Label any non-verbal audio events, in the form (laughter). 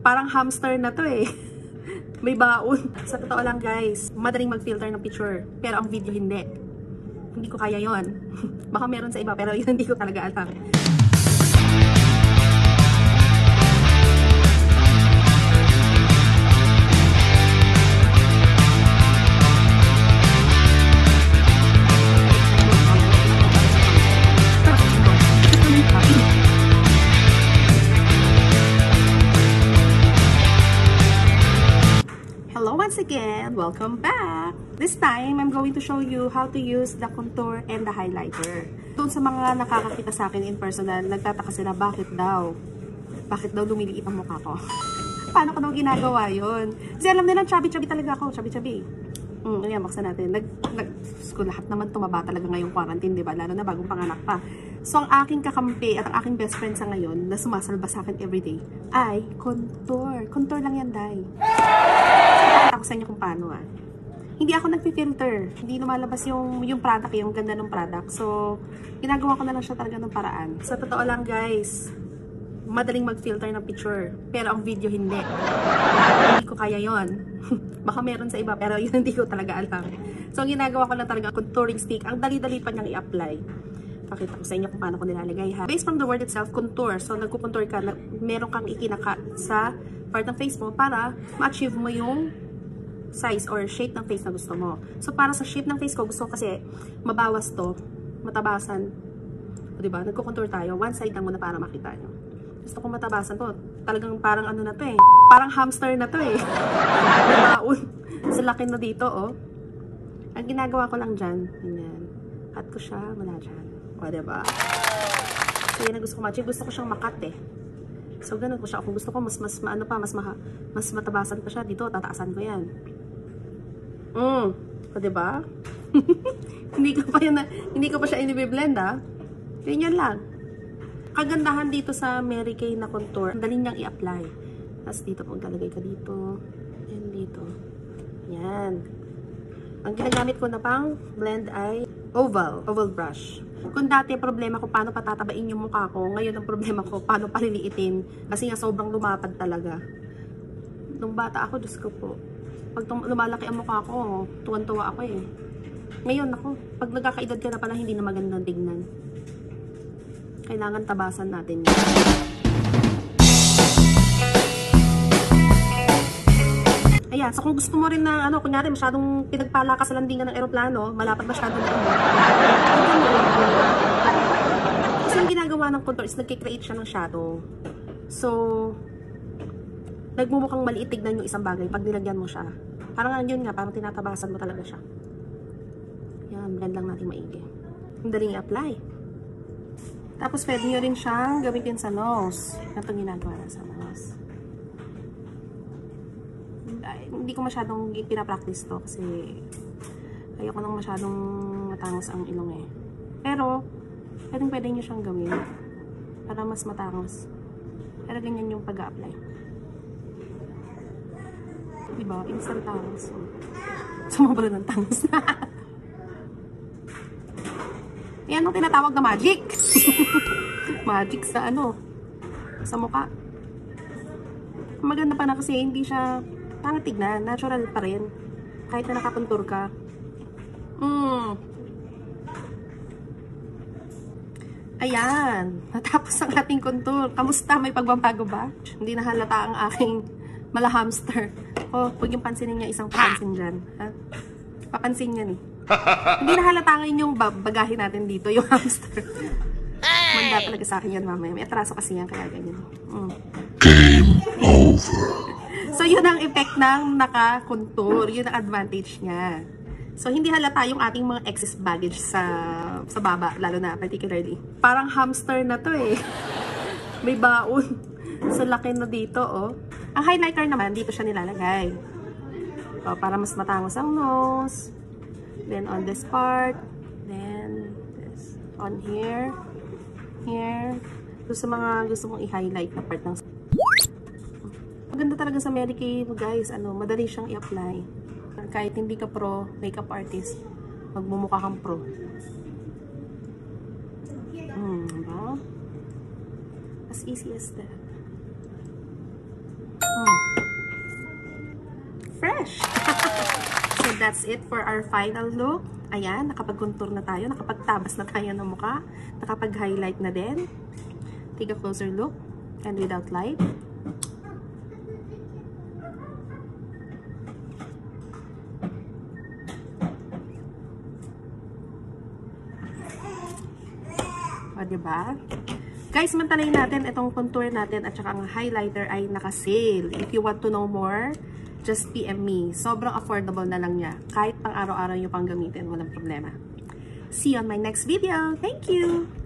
Parang hamster na to eh. (laughs) May baon. Sa totoo lang guys, madaling mag-filter ng picture. Pero ang video hindi. Hindi ko kaya yon. (laughs) Baka meron sa iba pero yun hindi ko talaga alam. Hello once again! Welcome back! This time, I'm going to show you how to use the contour and the highlighter. Doon sa mga nakakakita sa akin in personal, nagtataka sila bakit daw? Bakit daw lumiliit ang mukha ko? (laughs) Paano ko daw ginagawa yon? Kasi alam nilang chubby-chubby talaga ako, chubby-chubby. Hmm, ayan, maksa natin. Nag, nag, ko lahat naman tumaba talaga ngayong quarantine, di ba? Lalo na bagong panganak pa. So, ang aking kakampi at ang aking best friend sa ngayon na sumasalba sa akin everyday ay contour. Contour lang yan, Day. Ko sa inyo kung paano ah. Hindi ako nagpi-filter. Hindi lumalabas yung, yung product, yung ganda ng product. So, ginagawa ko na lang siya talaga ng paraan. Sa totoo lang guys, madaling mag-filter ng picture. Pero ang video hindi. hindi ko kaya yon. (laughs) Baka meron sa iba, pero yun (laughs) hindi ko talaga alam. So, ang ginagawa ko lang talaga, contouring stick. Ang dali-dali pa niyang i-apply. Pakita ko sa inyo kung paano ko nilalagay ha. Based from the word itself, contour. So, nagkukontour ka, meron kang ikinaka sa part ng face mo para ma-achieve mo yung size or shape ng face na gusto mo. So, para sa shape ng face ko, gusto ko kasi mabawas to, matabasan. O, diba? Nagko-contour tayo. One side lang muna para makita nyo. Gusto ko matabasan to. Talagang parang ano na to eh. Parang hamster na to eh. (laughs) Sa laki na dito, oh. Ang ginagawa ko lang dyan, ganyan. Cut ko siya mula dyan. O, diba? So, yun ang gusto ko ma-achieve. Gusto ko siyang makat eh. So, ganun ko siya. Kung gusto ko, mas, mas, ano pa, mas, maha, mas matabasan pa siya. Dito, tataasan ko yan. Mm. O, diba? (laughs) hindi ko pa yan, na, hindi ko pa siya inibiblend, ah. Ganyan lang. Kagandahan dito sa Mary Kay na contour, dali niyang i-apply. Tapos dito, kung talagay ka dito, and dito. Yan. Ang ginagamit ko na pang blend ay oval, oval brush. Kung dati problema ko paano patatabain yung mukha ko, ngayon ang problema ko paano paliliitin kasi nga sobrang lumapad talaga. Nung bata ako, Diyos ko po, pag lumalaki ang mukha ko, tuwan-tuwa ako eh. Ngayon ako, pag nagkakaedad ka na pala, hindi na magandang tignan. Kailangan tabasan natin yun. Ayan, so kung gusto mo rin na, ano, kunyari masyadong pinagpalakas sa landingan ng aeroplano, malapad masyado na ano. Kasi yung ginagawa ng contour is nagkikreate siya ng shadow. So, nagmumukhang maliit tignan yung isang bagay pag nilagyan mo siya. Parang yun nga, parang tinatabasan mo talaga siya. Yan, blend lang natin maigi. Ang daling i-apply. Tapos pwede nyo rin siyang gamitin sa nose. Ito ginagawa na sa nose. Ay, hindi ko masyadong pinapractice to kasi ayoko nang masyadong matangos ang ilong eh. Pero, pwedeng pwede nyo siyang gawin para mas matangos. Pero ganyan yung pag-a-apply. Diba? Instant tangos. Sumobra ng tangos. (laughs) Yan ang tinatawag na magic. (laughs) magic sa ano? Sa mukha. Maganda pa na kasi hindi siya pangit tignan. Natural pa rin. Kahit na nakakontour ka. Mm. Ayan. Natapos ang ating contour. Kamusta? May pagbabago ba? Hindi na halata ang aking mala hamster. (laughs) Oh, huwag yung pansinin niya isang papansin dyan. Ha? Papansin yan eh. (laughs) Hindi na halata ngayon yung bagahin natin dito, yung hamster. Manda talaga sa akin yan mamaya. May atraso kasi yan, kaya ganyan. Mm. Game over. (laughs) So, yun ang effect ng naka-contour. Yun ang advantage niya. So, hindi halata yung ating mga excess baggage sa sa baba, lalo na particularly. Parang hamster na to eh. May baon. So, laki na dito, oh. Ang highlighter naman, dito siya nilalagay. Oh, para mas matangos ang nose. Then, on this part. Then, this. On here. Here. So, sa mga gusto mong i-highlight na part ng Maganda talaga sa Mary Kay, guys. Ano, madali siyang i-apply. Kahit hindi ka pro, makeup artist, magmumukha kang pro. Hmm, diba? As easy as that. So that's it for our final look. Ayan, nakapag-contour na tayo, nakapagtabas na tayo ng mukha, nakapag-highlight na din. Take a closer look and without light. O, diba? Guys, mantalayin natin itong contour natin at saka ang highlighter ay naka-sale. If you want to know more, just PM me. Sobrang affordable na lang niya. Kahit pang araw-araw yung pang gamitin, walang problema. See you on my next video. Thank you!